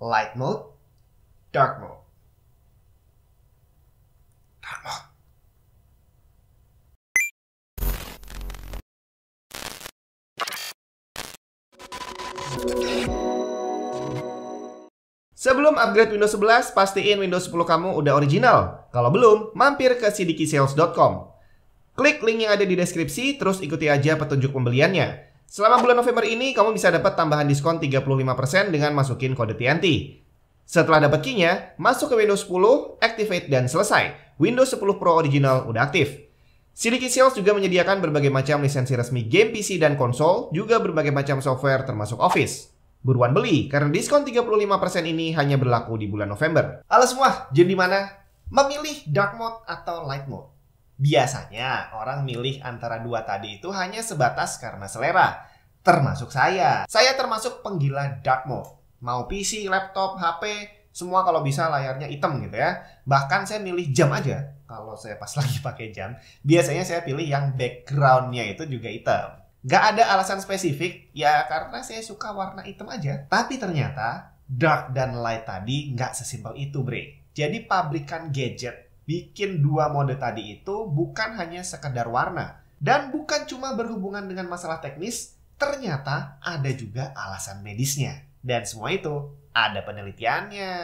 light mode, dark mode. Dark mode. Sebelum upgrade Windows 11, pastiin Windows 10 kamu udah original. Kalau belum, mampir ke cdkisales.com. Klik link yang ada di deskripsi, terus ikuti aja petunjuk pembeliannya. Selama bulan November ini, kamu bisa dapat tambahan diskon 35% dengan masukin kode TNT. Setelah dapat key-nya, masuk ke Windows 10, activate dan selesai. Windows 10 Pro original udah aktif. CDK Sales juga menyediakan berbagai macam lisensi resmi game PC dan konsol, juga berbagai macam software termasuk Office. Buruan beli, karena diskon 35% ini hanya berlaku di bulan November. Halo semua, jadi mana? Memilih dark mode atau light mode? Biasanya orang milih antara dua tadi itu hanya sebatas karena selera. Termasuk saya. Saya termasuk penggila dark mode. Mau PC, laptop, HP, semua kalau bisa layarnya hitam gitu ya. Bahkan saya milih jam aja. Kalau saya pas lagi pakai jam, biasanya saya pilih yang backgroundnya itu juga hitam. Gak ada alasan spesifik, ya karena saya suka warna hitam aja. Tapi ternyata dark dan light tadi nggak sesimpel itu, Bre. Jadi pabrikan gadget bikin dua mode tadi itu bukan hanya sekedar warna. Dan bukan cuma berhubungan dengan masalah teknis, ternyata ada juga alasan medisnya. Dan semua itu ada penelitiannya.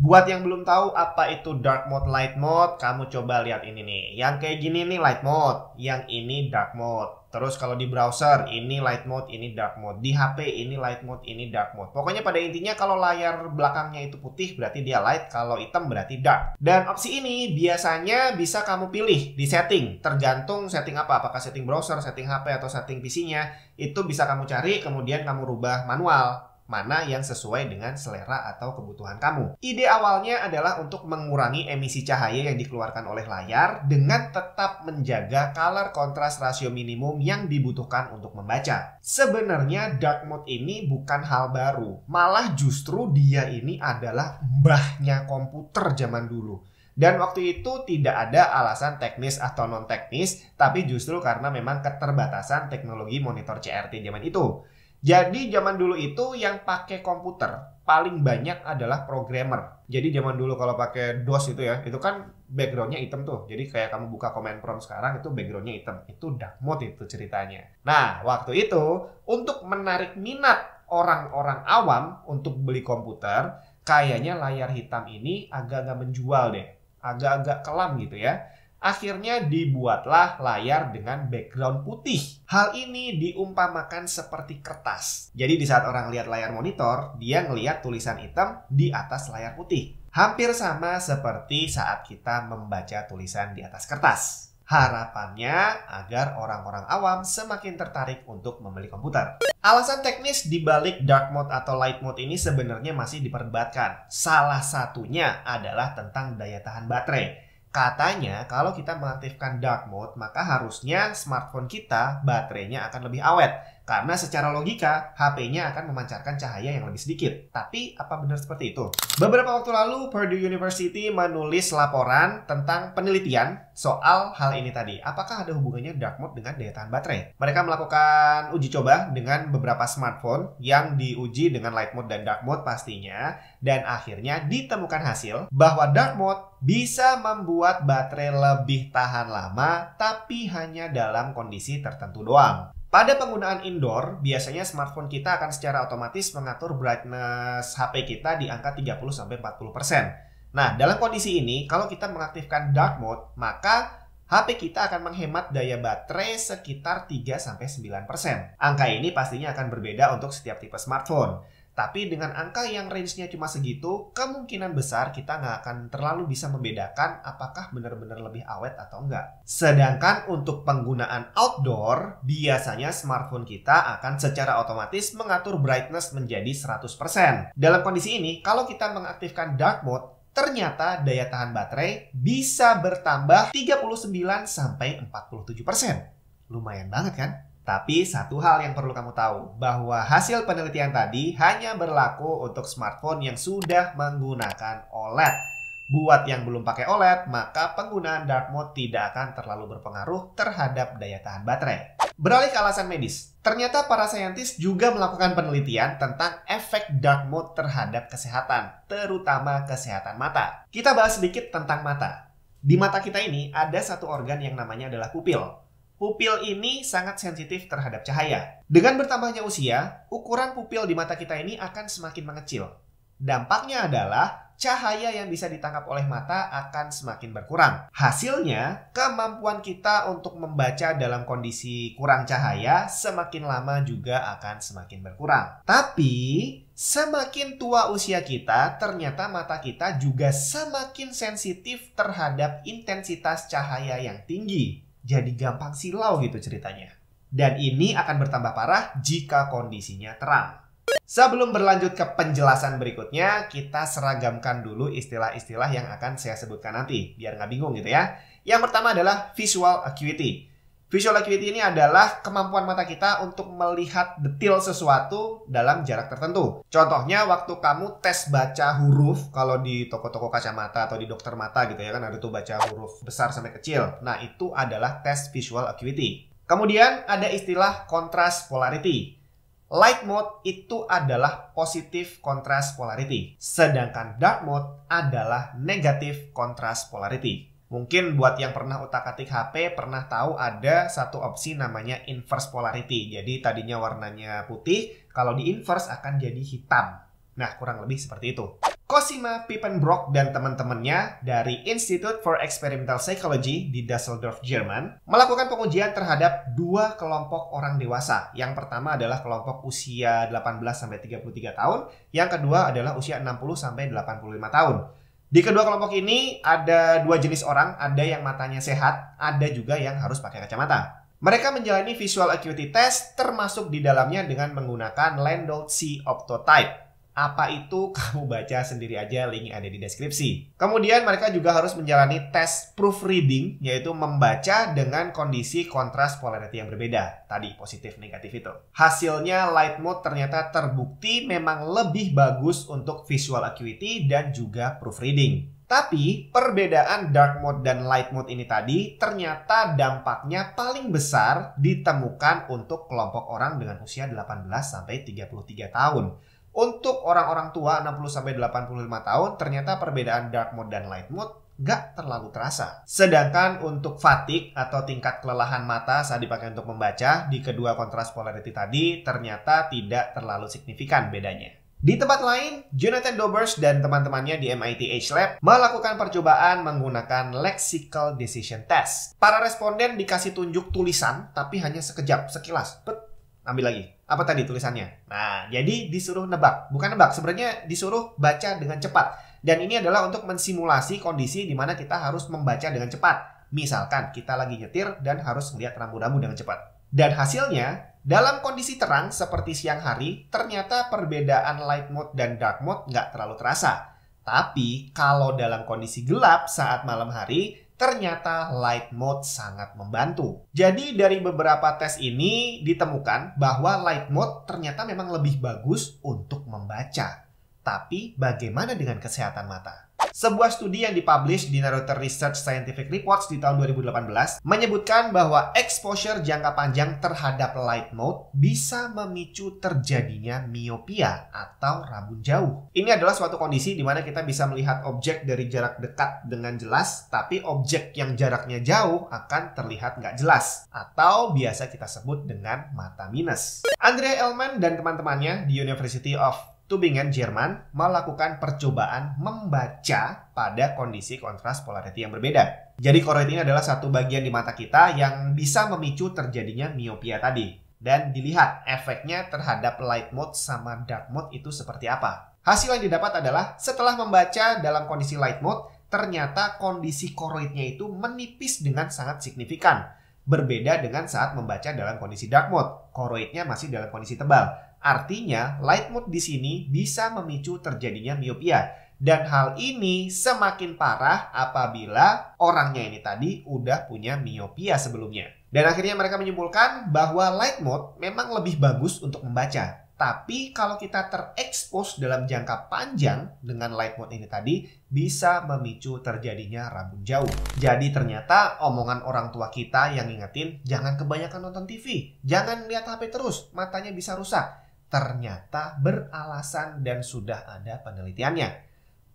Buat yang belum tahu apa itu dark mode, light mode, kamu coba lihat ini nih. Yang kayak gini nih light mode, yang ini dark mode. Terus kalau di browser ini light mode, ini dark mode. Di HP ini light mode, ini dark mode. Pokoknya pada intinya kalau layar belakangnya itu putih berarti dia light, kalau hitam berarti dark. Dan opsi ini biasanya bisa kamu pilih di setting, tergantung setting apa, apakah setting browser, setting HP atau setting PC-nya. Itu bisa kamu cari kemudian kamu rubah manual mana yang sesuai dengan selera atau kebutuhan kamu. Ide awalnya adalah untuk mengurangi emisi cahaya yang dikeluarkan oleh layar dengan tetap menjaga color contrast rasio minimum yang dibutuhkan untuk membaca. Sebenarnya dark mode ini bukan hal baru, malah justru dia ini adalah mbahnya komputer zaman dulu. Dan waktu itu tidak ada alasan teknis atau non teknis, tapi justru karena memang keterbatasan teknologi monitor CRT zaman itu. Jadi zaman dulu itu yang pakai komputer paling banyak adalah programmer. Jadi zaman dulu kalau pakai DOS itu ya, itu kan backgroundnya hitam tuh. Jadi kayak kamu buka command prompt sekarang itu backgroundnya hitam. Itu dark mode itu ceritanya. Nah waktu itu untuk menarik minat orang-orang awam untuk beli komputer, kayaknya layar hitam ini agak-agak menjual deh. Agak-agak kelam gitu ya Akhirnya dibuatlah layar dengan background putih. Hal ini diumpamakan seperti kertas. Jadi di saat orang lihat layar monitor, dia ngelihat tulisan hitam di atas layar putih. Hampir sama seperti saat kita membaca tulisan di atas kertas. Harapannya agar orang-orang awam semakin tertarik untuk membeli komputer. Alasan teknis di balik dark mode atau light mode ini sebenarnya masih diperdebatkan. Salah satunya adalah tentang daya tahan baterai. Katanya kalau kita mengaktifkan dark mode maka harusnya smartphone kita baterainya akan lebih awet. Karena secara logika HP-nya akan memancarkan cahaya yang lebih sedikit. Tapi apa benar seperti itu? Beberapa waktu lalu Purdue University menulis laporan tentang penelitian soal hal ini tadi. Apakah ada hubungannya dark mode dengan daya tahan baterai? Mereka melakukan uji coba dengan beberapa smartphone yang diuji dengan light mode dan dark mode pastinya. Dan akhirnya ditemukan hasil bahwa dark mode bisa membuat baterai lebih tahan lama tapi hanya dalam kondisi tertentu doang. Pada penggunaan indoor, biasanya smartphone kita akan secara otomatis mengatur brightness HP kita di angka 30-40%. Nah, dalam kondisi ini, kalau kita mengaktifkan dark mode, maka HP kita akan menghemat daya baterai sekitar 3-9%. Angka ini pastinya akan berbeda untuk setiap tipe smartphone. Tapi dengan angka yang range-nya cuma segitu, kemungkinan besar kita nggak akan terlalu bisa membedakan apakah benar-benar lebih awet atau enggak. Sedangkan untuk penggunaan outdoor, biasanya smartphone kita akan secara otomatis mengatur brightness menjadi 100%. Dalam kondisi ini, kalau kita mengaktifkan dark mode, ternyata daya tahan baterai bisa bertambah 39 sampai 47%. Lumayan banget kan? Tapi satu hal yang perlu kamu tahu, bahwa hasil penelitian tadi hanya berlaku untuk smartphone yang sudah menggunakan OLED. Buat yang belum pakai OLED, maka penggunaan dark mode tidak akan terlalu berpengaruh terhadap daya tahan baterai. Beralih ke alasan medis. Ternyata para saintis juga melakukan penelitian tentang efek dark mode terhadap kesehatan, terutama kesehatan mata. Kita bahas sedikit tentang mata. Di mata kita ini ada satu organ yang namanya adalah pupil. Pupil ini sangat sensitif terhadap cahaya. Dengan bertambahnya usia, ukuran pupil di mata kita ini akan semakin mengecil. Dampaknya adalah cahaya yang bisa ditangkap oleh mata akan semakin berkurang. Hasilnya, kemampuan kita untuk membaca dalam kondisi kurang cahaya semakin lama juga akan semakin berkurang. Tapi, semakin tua usia kita, ternyata mata kita juga semakin sensitif terhadap intensitas cahaya yang tinggi. Jadi gampang silau gitu ceritanya. Dan ini akan bertambah parah jika kondisinya terang. Sebelum berlanjut ke penjelasan berikutnya, kita seragamkan dulu istilah-istilah yang akan saya sebutkan nanti, biar nggak bingung gitu ya. Yang pertama adalah visual acuity. Visual acuity ini adalah kemampuan mata kita untuk melihat detail sesuatu dalam jarak tertentu. Contohnya waktu kamu tes baca huruf kalau di toko-toko kacamata atau di dokter mata gitu ya kan ada tuh baca huruf besar sampai kecil. Nah, itu adalah tes visual acuity. Kemudian ada istilah contrast polarity. Light mode itu adalah positif contrast polarity, sedangkan dark mode adalah negatif contrast polarity. Mungkin buat yang pernah utak-atik HP pernah tahu ada satu opsi namanya inverse polarity. Jadi tadinya warnanya putih, kalau di inverse akan jadi hitam. Nah, kurang lebih seperti itu. Cosima Pippenbrock dan teman-temannya dari Institute for Experimental Psychology di Düsseldorf, Jerman, melakukan pengujian terhadap dua kelompok orang dewasa. Yang pertama adalah kelompok usia 18-33 tahun, yang kedua adalah usia 60-85 tahun. Di kedua kelompok ini ada dua jenis orang, ada yang matanya sehat, ada juga yang harus pakai kacamata. Mereka menjalani visual acuity test termasuk di dalamnya dengan menggunakan Landolt C Optotype apa itu? Kamu baca sendiri aja, link ada di deskripsi. Kemudian mereka juga harus menjalani tes proofreading, yaitu membaca dengan kondisi kontras polarity yang berbeda. Tadi positif negatif itu. Hasilnya light mode ternyata terbukti memang lebih bagus untuk visual acuity dan juga proofreading. Tapi perbedaan dark mode dan light mode ini tadi ternyata dampaknya paling besar ditemukan untuk kelompok orang dengan usia 18 sampai 33 tahun. Untuk orang-orang tua 60-85 tahun, ternyata perbedaan dark mode dan light mode nggak terlalu terasa. Sedangkan untuk fatigue atau tingkat kelelahan mata saat dipakai untuk membaca di kedua kontras polarity tadi ternyata tidak terlalu signifikan bedanya. Di tempat lain, Jonathan Dobers dan teman-temannya di MIT Age Lab melakukan percobaan menggunakan lexical decision test. Para responden dikasih tunjuk tulisan, tapi hanya sekejap, sekilas. Bet, ambil lagi. Apa tadi tulisannya? Nah, jadi disuruh nebak. Bukan nebak, sebenarnya disuruh baca dengan cepat. Dan ini adalah untuk mensimulasi kondisi di mana kita harus membaca dengan cepat. Misalkan kita lagi nyetir dan harus melihat rambu-rambu dengan cepat. Dan hasilnya, dalam kondisi terang seperti siang hari, ternyata perbedaan light mode dan dark mode nggak terlalu terasa. Tapi kalau dalam kondisi gelap saat malam hari, ternyata light mode sangat membantu. Jadi dari beberapa tes ini ditemukan bahwa light mode ternyata memang lebih bagus untuk membaca. Tapi bagaimana dengan kesehatan mata? Sebuah studi yang dipublish di Naruto Research Scientific Reports di tahun 2018 menyebutkan bahwa exposure jangka panjang terhadap light mode bisa memicu terjadinya miopia atau rabun jauh. Ini adalah suatu kondisi di mana kita bisa melihat objek dari jarak dekat dengan jelas, tapi objek yang jaraknya jauh akan terlihat nggak jelas atau biasa kita sebut dengan mata minus. Andrea Elman dan teman-temannya di University of Tübingen, Jerman, melakukan percobaan membaca pada kondisi kontras polarity yang berbeda. Jadi koroid ini adalah satu bagian di mata kita yang bisa memicu terjadinya miopia tadi. Dan dilihat efeknya terhadap light mode sama dark mode itu seperti apa. Hasil yang didapat adalah setelah membaca dalam kondisi light mode, ternyata kondisi koroidnya itu menipis dengan sangat signifikan. Berbeda dengan saat membaca dalam kondisi dark mode, koroidnya masih dalam kondisi tebal. Artinya, light mode di sini bisa memicu terjadinya miopia. Dan hal ini semakin parah apabila orangnya ini tadi udah punya miopia sebelumnya. Dan akhirnya mereka menyimpulkan bahwa light mode memang lebih bagus untuk membaca. Tapi kalau kita terekspos dalam jangka panjang dengan light mode ini tadi bisa memicu terjadinya rambut jauh. Jadi ternyata omongan orang tua kita yang ngingetin jangan kebanyakan nonton TV, jangan lihat HP terus, matanya bisa rusak. Ternyata beralasan dan sudah ada penelitiannya.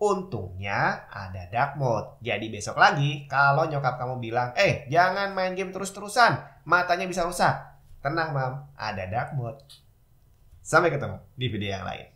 Untungnya ada dark mode. Jadi besok lagi kalau nyokap kamu bilang, eh jangan main game terus-terusan, matanya bisa rusak. Tenang mam, ada dark mode. Sampai ketemu di video yang lain.